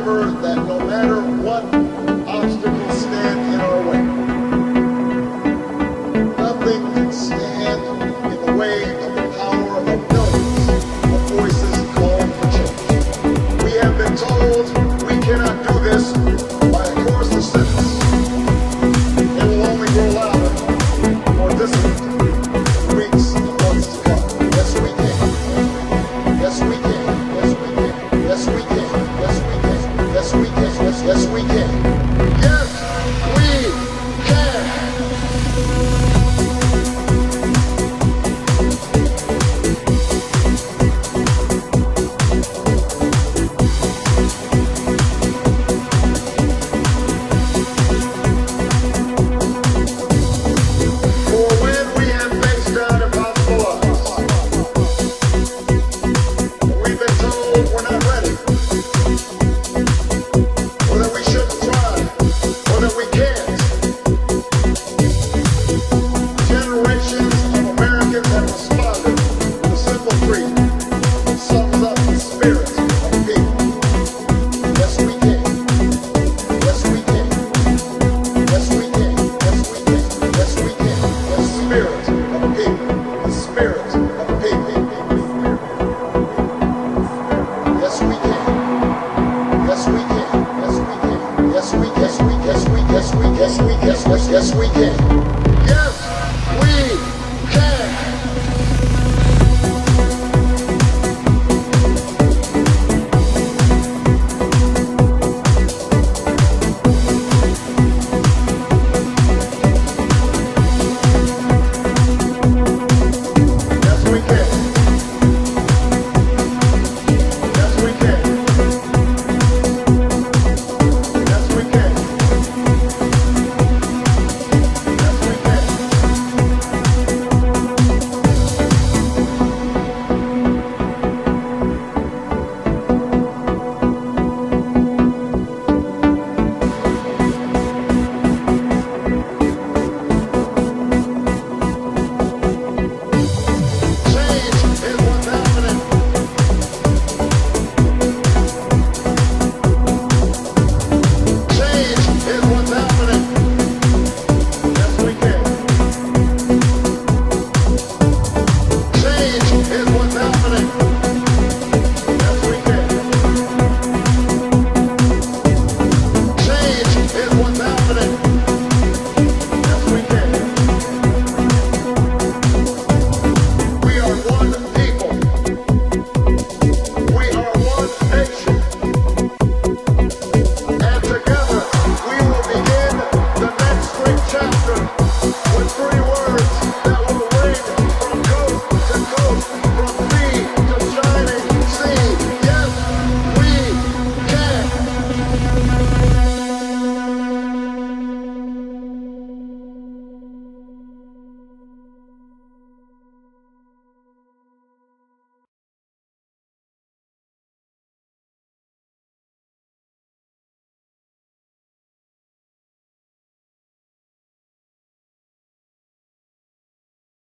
remember that no matter what obstacle Yes, we can. Yes, we. Yes, yes, yes, we can. Yes, we